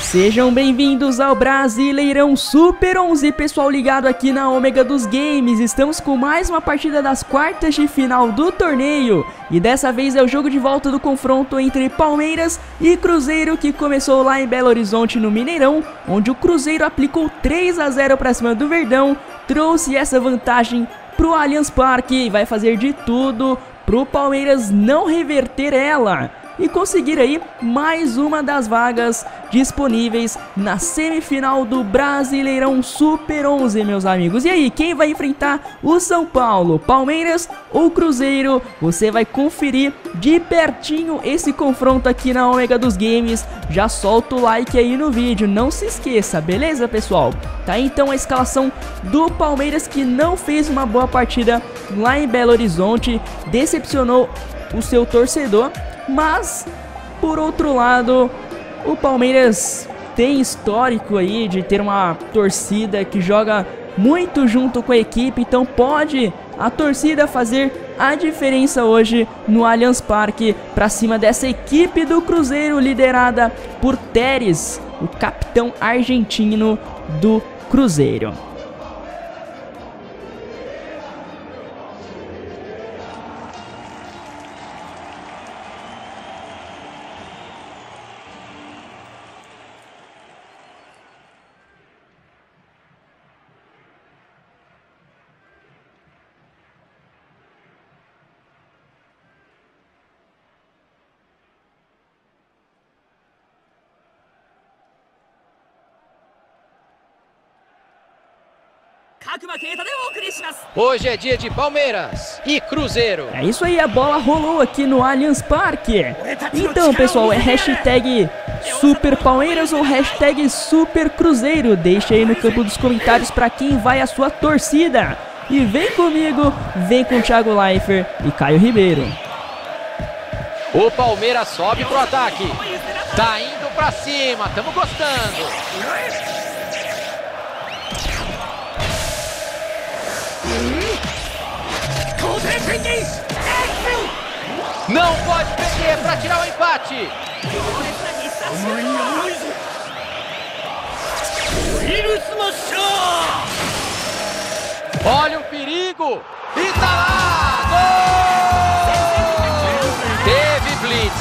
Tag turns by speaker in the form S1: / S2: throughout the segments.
S1: Sejam bem-vindos ao Brasileirão Super 11, pessoal ligado aqui na Ômega dos Games. Estamos com mais uma partida das quartas de final do torneio. E dessa vez é o jogo de volta do confronto entre Palmeiras e Cruzeiro que começou lá em Belo Horizonte no Mineirão, onde o Cruzeiro aplicou 3 a 0 para cima do Verdão, trouxe essa vantagem pro Allianz Parque e vai fazer de tudo pro Palmeiras não reverter ela e conseguir aí mais uma das vagas disponíveis na semifinal do Brasileirão Super 11, meus amigos. E aí, quem vai enfrentar o São Paulo? Palmeiras ou Cruzeiro? Você vai conferir de pertinho esse confronto aqui na Omega dos Games. Já solta o like aí no vídeo, não se esqueça, beleza, pessoal? Tá então a escalação do Palmeiras que não fez uma boa partida lá em Belo Horizonte, decepcionou o seu torcedor mas, por outro lado, o Palmeiras tem histórico aí de ter uma torcida que joga muito junto com a equipe, então pode a torcida fazer a diferença hoje no Allianz Parque para cima dessa equipe do Cruzeiro liderada por Teres, o capitão argentino do Cruzeiro.
S2: Hoje é dia de Palmeiras e Cruzeiro.
S1: É isso aí, a bola rolou aqui no Allianz Parque. Então, pessoal, é hashtag Super Palmeiras ou hashtag Super Cruzeiro. Deixa aí no campo dos comentários para quem vai a sua torcida. E vem comigo, vem com Thiago Leifert e Caio Ribeiro.
S2: O Palmeiras sobe pro ataque. Tá indo pra cima, tamo gostando. Não pode perder para tirar o empate. Olha o perigo. E tá lá.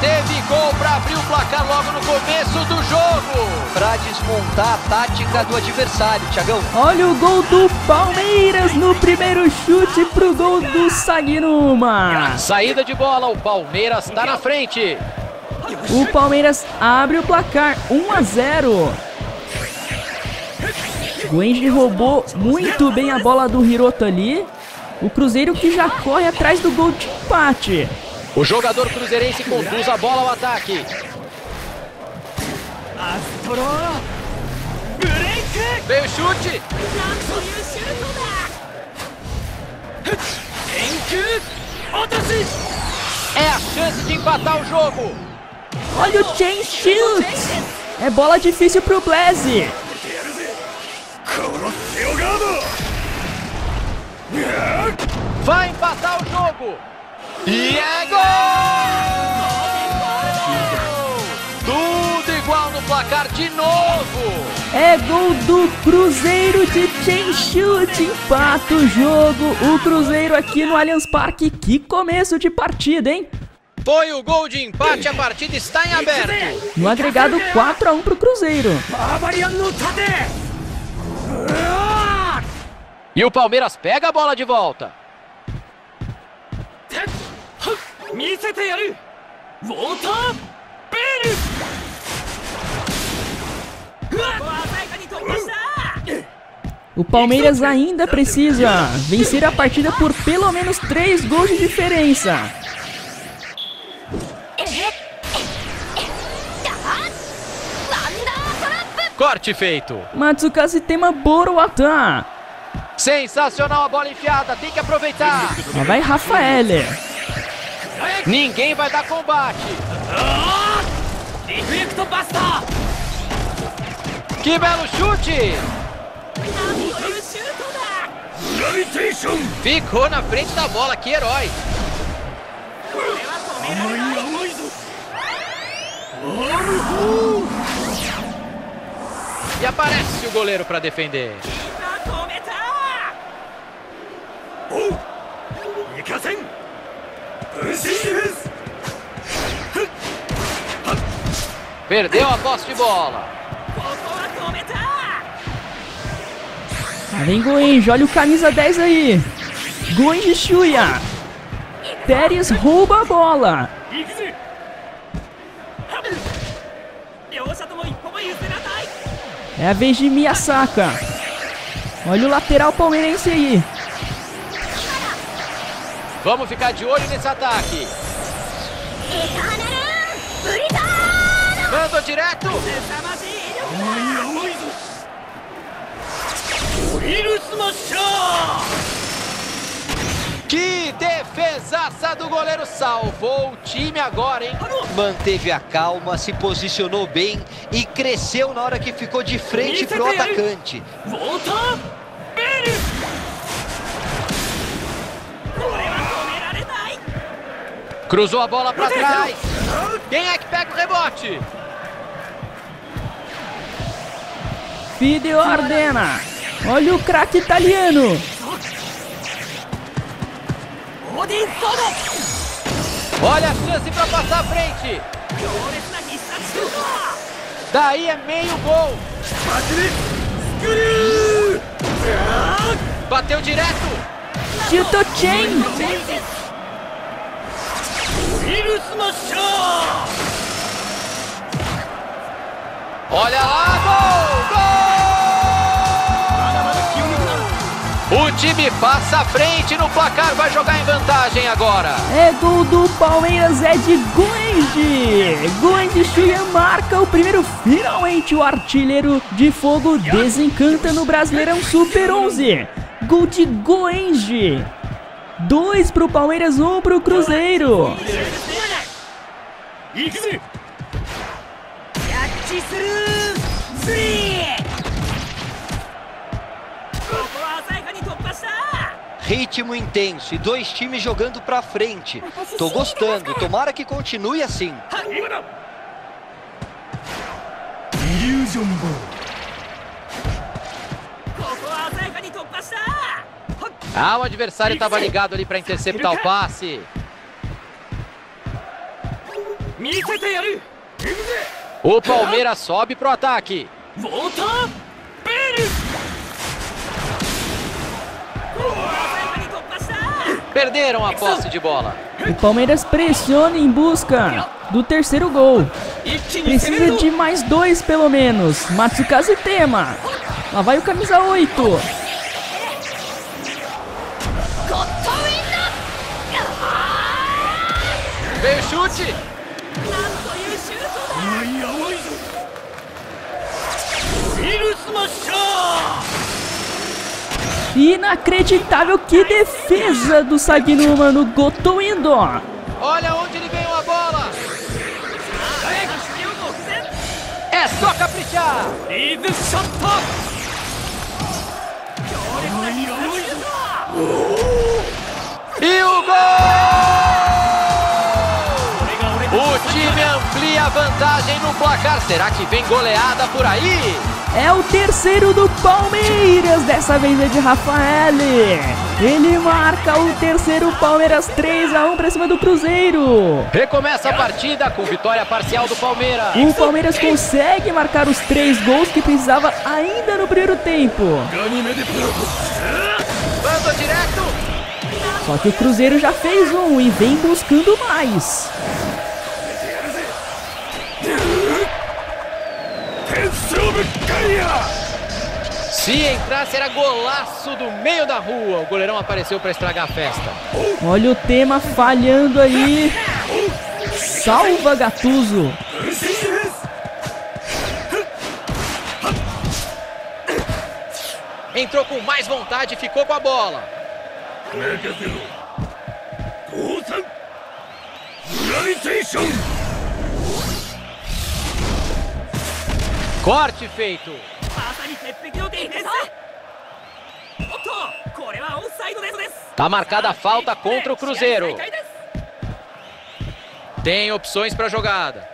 S2: Teve gol para abrir o placar logo no começo do jogo.
S3: Para desmontar a tática do adversário, Thiagão.
S1: Olha o gol do Palmeiras no primeiro chute pro gol do Sagnuma.
S2: Saída de bola, o Palmeiras está na frente.
S1: O Palmeiras abre o placar 1 a 0. O roubou muito bem a bola do Hiroto ali. O Cruzeiro que já corre atrás do gol de empate.
S2: O jogador cruzeirense conduz a bola ao ataque. Veio o chute. É a chance de empatar o jogo.
S1: Olha o Chain Shoot. É bola difícil pro Blaze.
S2: Vai empatar o jogo. E é gol! Tudo igual no placar de novo!
S1: É gol do Cruzeiro de Chenchut, empata o jogo. O Cruzeiro aqui no Allianz Parque, que começo de partida, hein?
S2: Foi o gol de empate, a partida está em aberto.
S1: No agregado 4 a 1 pro Cruzeiro.
S2: E o Palmeiras pega a bola de volta. 見せてやるウォーターベルここは鮮やかに突破した
S1: O Palmeiras ainda precisa vencer a partida por pelo menos 3 gols de diferença.
S2: Corte feito.
S1: Matsukaze Tema Boruata.
S2: Sensacional a bola enfiada, tem que aproveitar.
S1: Lá vai Rafael.
S2: Ninguém vai dar combate. Que belo chute! Ficou na frente da bola, que herói! E aparece o goleiro para defender. Perdeu a posse de bola.
S1: Lá vem Goenji, olha o camisa 10 aí. Goenji Shuya. Teres rouba a bola. É a vez de Miyasaka. Olha o lateral palmeirense aí.
S2: Vamos ficar de olho nesse ataque. Mandou direto. Que defesaça do goleiro salvou o time agora, hein?
S3: Manteve a calma, se posicionou bem e cresceu na hora que ficou de frente pro atacante.
S2: Cruzou a bola para trás. Quem é que pega o rebote?
S1: Fideo Ardena. Olha o craque italiano.
S2: Olha a chance para passar à frente. Daí é meio gol. Bateu direto.
S1: Tito Chen.
S2: Olha lá, gol! Gol! Time passa à frente no placar, vai jogar em vantagem agora.
S1: É gol do Palmeiras, é de Goenji. Goenji Shuya marca o primeiro. Finalmente o artilheiro de fogo desencanta no Brasileirão Super 11. Gol de Goenji. Dois pro Palmeiras, um pro Cruzeiro.
S3: Ritmo intenso e dois times jogando pra frente. Tô gostando, tomara que continue assim.
S2: Ah, o adversário estava ligado ali para interceptar o passe. O Palmeiras sobe pro ataque. Perderam a posse de bola.
S1: O Palmeiras pressiona em busca do terceiro gol. Precisa de mais dois pelo menos. Matsukaze Tema. Lá vai o camisa 8.
S2: Veio chute.
S1: Inacreditável que defesa do Saginuma no Goto Indo.
S2: Olha onde ele ganhou a bola. É só caprichar. E o gol! O time amplia a vantagem no placar. Será que vem goleada por aí?
S1: É o terceiro do Palmeiras, dessa vez é de Rafael. Ele marca o terceiro Palmeiras 3 a 1 para cima do Cruzeiro.
S2: Recomeça a partida com vitória parcial do Palmeiras.
S1: O Palmeiras consegue marcar os três gols que precisava ainda no primeiro tempo.
S2: Direto.
S1: Só que o Cruzeiro já fez um e vem buscando mais.
S2: Se entrar, será golaço do meio da rua. O goleirão apareceu para estragar a festa.
S1: Olha o tema falhando aí. Salva Gattuso.
S2: Entrou com mais vontade e ficou com a bola. Corte feito. Tá marcada a falta contra o Cruzeiro. Tem opções para jogada.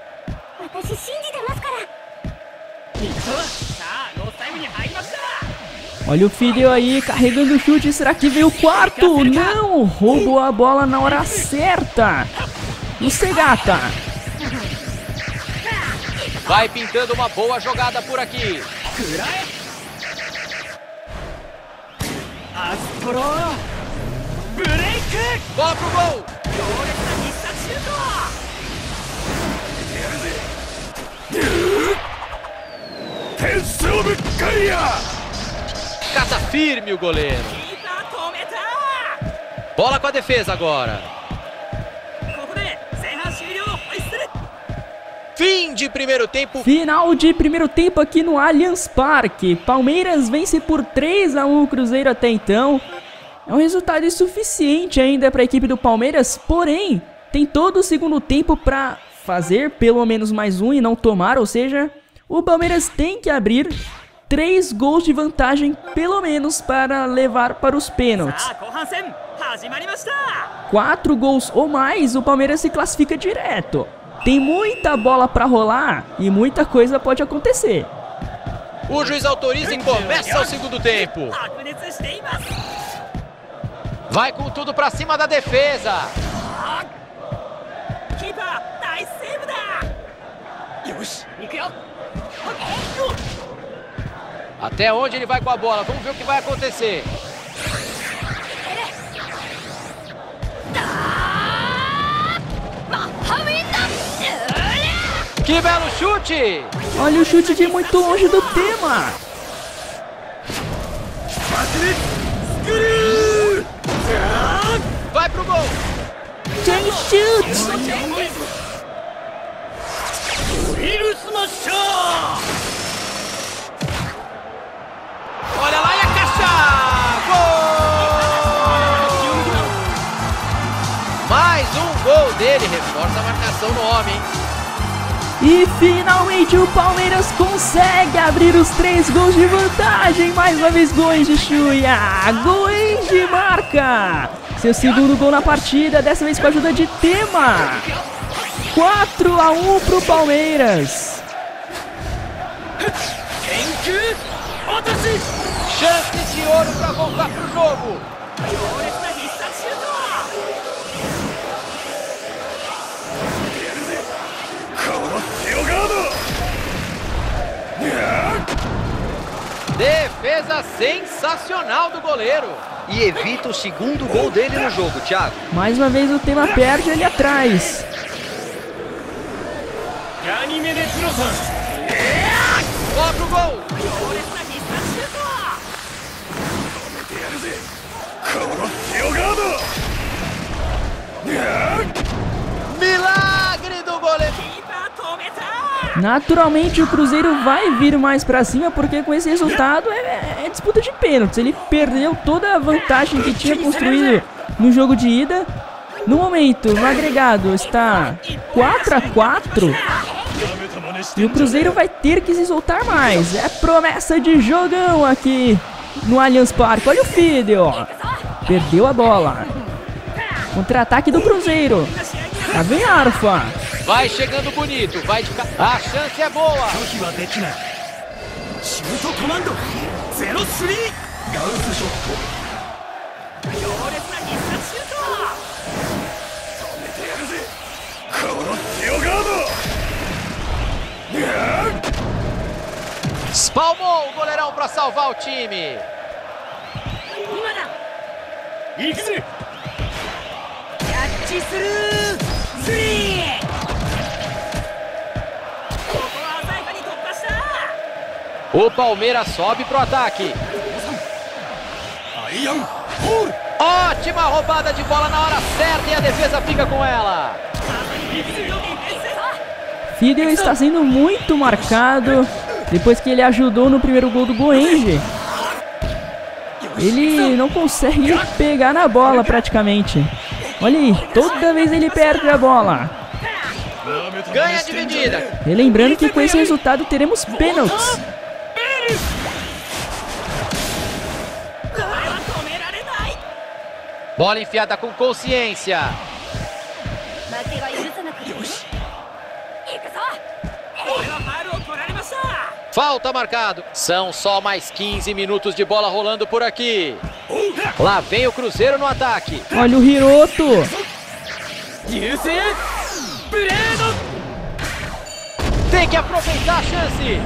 S1: Olha o Fidel aí carregando o chute. Será que veio o quarto? Não! Roubou a bola na hora certa. No Segata.
S2: Vai pintando uma boa jogada por aqui. Bola pro gol. Cata firme o goleiro. Bola com a defesa agora. Fim de primeiro tempo.
S1: Final de primeiro tempo aqui no Allianz Parque. Palmeiras vence por 3 a 1 o Cruzeiro até então. É um resultado insuficiente ainda para a equipe do Palmeiras, porém, tem todo o segundo tempo para fazer pelo menos mais um e não tomar, ou seja, o Palmeiras tem que abrir três gols de vantagem pelo menos para levar para os pênaltis. Quatro gols ou mais, o Palmeiras se classifica direto. Tem muita bola para rolar e muita coisa pode acontecer.
S2: O juiz autoriza e começa o segundo tempo. Vai com tudo para cima da defesa. Até onde ele vai com a bola? Vamos ver o que vai acontecer. Que belo chute!
S1: Olha o chute de muito longe do tema.
S2: Vai pro gol!
S1: Quem chute?
S2: E
S1: finalmente o Palmeiras consegue abrir os três gols de vantagem. Mais uma vez gols de Chuya. Gols de marca. Seu segundo gol na partida, dessa vez com a ajuda de Tema. 4 a 1 pro Palmeiras.
S2: Chance de ouro para voltar pro jogo. Defesa sensacional do goleiro.
S3: E evita o segundo gol dele no jogo, Thiago.
S1: Mais uma vez o Tema perde ali atrás.
S2: Bola pro gol. Milagre do goleiro.
S1: Naturalmente o Cruzeiro vai vir mais pra cima porque com esse resultado é, é disputa de pênaltis. Ele perdeu toda a vantagem que tinha construído no jogo de ida. No momento, no agregado está 4 a 4 e o Cruzeiro vai ter que se soltar mais. É promessa de jogão aqui no Allianz Parque. Olha o Fidel. Perdeu a bola. Contra-ataque do Cruzeiro. Lá vem Arfa.
S2: Vai chegando bonito, vai de. A chance é boa. Espalmou o goleirão para salvar o time. O Palmeiras sobe pro ataque. Ótima roubada de bola na hora certa e a defesa fica com ela.
S1: Fidel está sendo muito marcado depois que ele ajudou no primeiro gol do Goenji. Ele não consegue pegar na bola praticamente. Olha aí, toda vez ele perde a bola.
S2: Ganha a dividida.
S1: E lembrando que com esse resultado teremos pênaltis.
S2: Bola enfiada com consciência. Falta marcado. São só mais 15 minutos de bola rolando por aqui. Lá vem o Cruzeiro no ataque.
S1: Olha o Hiroto.
S2: Tem que aproveitar a chance.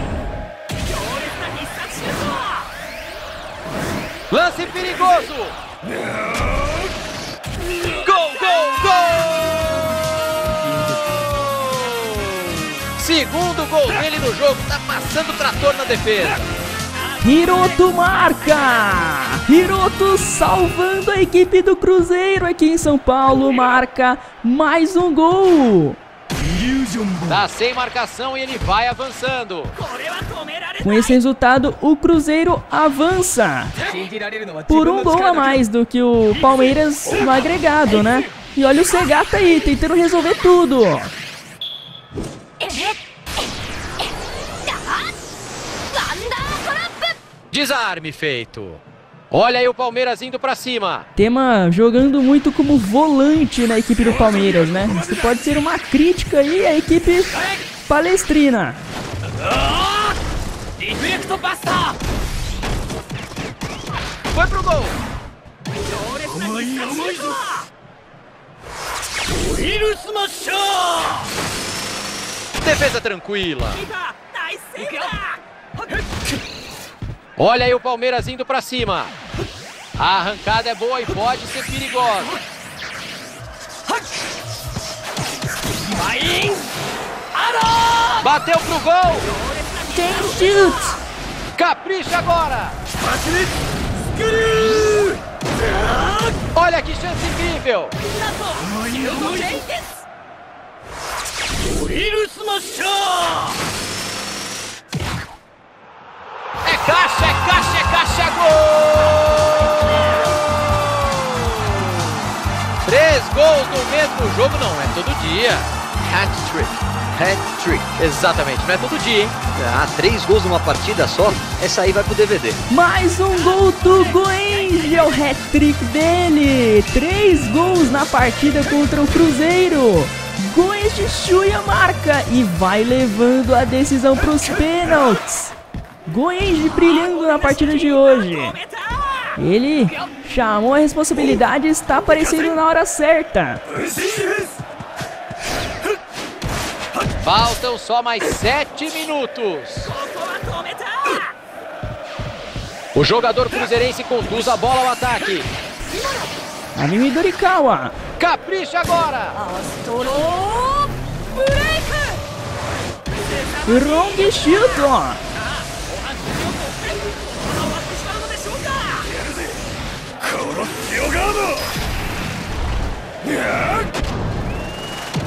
S2: Lance perigoso. Segundo gol dele no jogo, tá passando trator na defesa.
S1: Hiroto marca! Hiroto salvando a equipe do Cruzeiro aqui em São Paulo, marca mais um gol!
S2: Tá sem marcação e ele vai avançando.
S1: Com esse resultado, o Cruzeiro avança por um gol a mais do que o Palmeiras no agregado, né? E olha o Segata aí, tentando resolver tudo.
S2: Desarme feito. Olha aí o Palmeiras indo pra cima.
S1: Tema jogando muito como volante na equipe do Palmeiras, né? Isso pode ser uma crítica aí à equipe palestrina.
S2: Foi pro gol. Defesa tranquila. Olha aí o Palmeiras indo pra cima. A arrancada é boa e pode ser perigosa. Bateu pro gol. Capricha agora. Olha que chance incrível. Caixa, gol! Três gols no mesmo jogo não é todo dia.
S3: Hat-trick. Hat-trick.
S2: Exatamente, não é todo dia, hein?
S3: Ah, três gols numa partida só? Essa aí vai pro DVD.
S1: Mais um gol do Goenji, é o hat-trick dele. Três gols na partida contra o Cruzeiro. Goenji Shuya marca e vai levando a decisão para os pênaltis. Goenji brilhando na partida de hoje. Ele chamou a responsabilidade e está aparecendo na hora certa.
S2: Faltam só mais sete minutos. O jogador cruzeirense conduz a bola ao ataque.
S1: Anime Dorikawa.
S2: Capricha agora.
S1: Wrong shoot.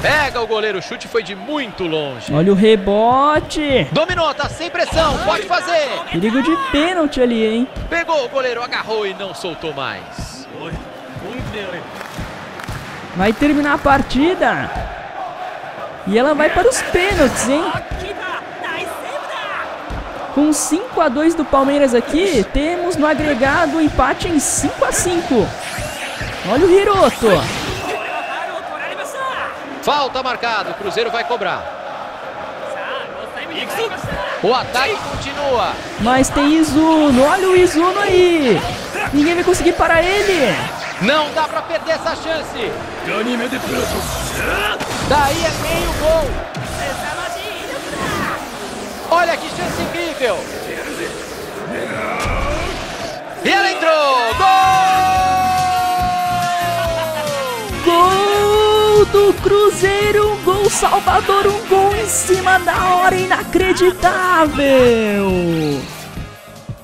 S2: Pega o goleiro, o chute foi de muito longe.
S1: Olha o rebote.
S2: Dominou, tá sem pressão, pode fazer.
S1: Perigo de pênalti ali, hein?
S2: Pegou o goleiro, agarrou e não soltou mais.
S1: Vai terminar a partida. E ela vai para os pênaltis, hein? Com 5 a 2 do Palmeiras aqui, temos no agregado empate em 5 a 5. Olha o Hiroto.
S2: Falta marcado, o Cruzeiro vai cobrar. O ataque continua.
S1: Mas tem Izuno, olha o Izuno aí. Ninguém vai conseguir parar ele.
S2: Não dá pra perder essa chance. Daí é meio gol. Olha que chance incrível.
S1: Do Cruzeiro, um gol Salvador, um gol em cima da hora, inacreditável.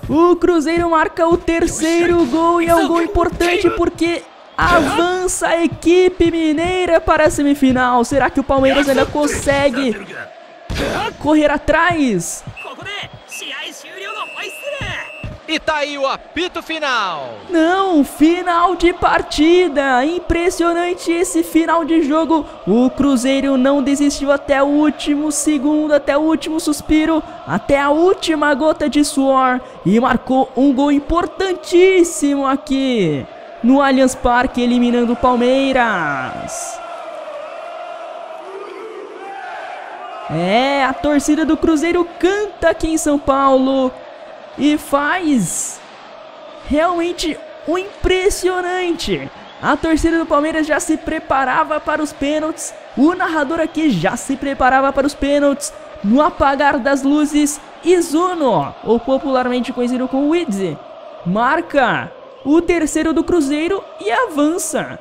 S1: O Cruzeiro marca o terceiro gol e é um gol importante porque avança a equipe mineira para a semifinal. Será que o Palmeiras ainda consegue correr atrás?
S2: E tá aí o apito final.
S1: Não, final de partida. Impressionante esse final de jogo. O Cruzeiro não desistiu até o último segundo, até o último suspiro, até a última gota de suor e marcou um gol importantíssimo aqui no Allianz Parque, eliminando o Palmeiras. É, a torcida do Cruzeiro canta aqui em São Paulo e faz realmente um impressionante. A torcida do Palmeiras já se preparava para os pênaltis. O narrador aqui já se preparava para os pênaltis. No apagar das luzes, Izuno, ou popularmente conhecido como Widzi, marca o terceiro do Cruzeiro e avança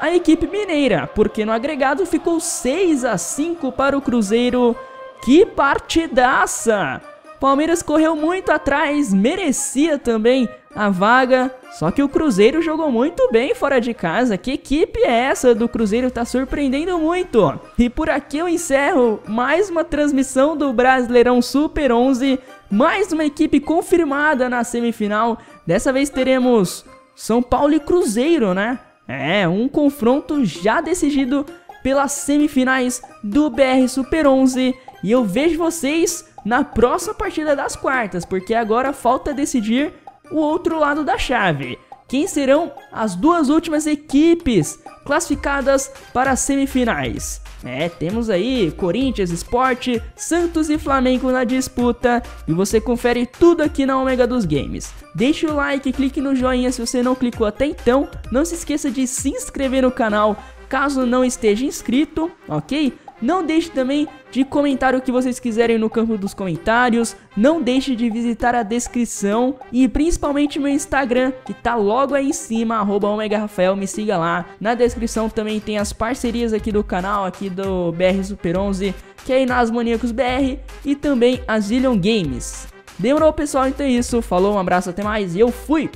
S1: a equipe mineira, porque no agregado ficou 6 a 5 para o Cruzeiro. Que partidaça! Palmeiras correu muito atrás, merecia também a vaga, só que o Cruzeiro jogou muito bem fora de casa. Que equipe é essa do Cruzeiro? Tá surpreendendo muito. E por aqui eu encerro mais uma transmissão do Brasileirão Super 11, mais uma equipe confirmada na semifinal. Dessa vez teremos São Paulo e Cruzeiro, né? É, um confronto já decidido pelas semifinais do BR Super 11. E eu vejo vocês na próxima partida das quartas, porque agora falta decidir o outro lado da chave. Quem serão as duas últimas equipes classificadas para as semifinais? É, temos aí Corinthians, Sport, Santos e Flamengo na disputa e você confere tudo aqui na Omega dos Games. Deixe o like, clique no joinha se você não clicou até então, não se esqueça de se inscrever no canal caso não esteja inscrito, ok? Não deixe também de comentar o que vocês quiserem no campo dos comentários. Não deixe de visitar a descrição e principalmente meu Instagram, que tá logo aí em cima, arroba Rafael, me siga lá. Na descrição também tem as parcerias aqui do canal, aqui do BR Super 11, que é Inas Maníacos BR e também a Zillion Games. Demorou pessoal, então é isso. Falou, um abraço, até mais e eu fui!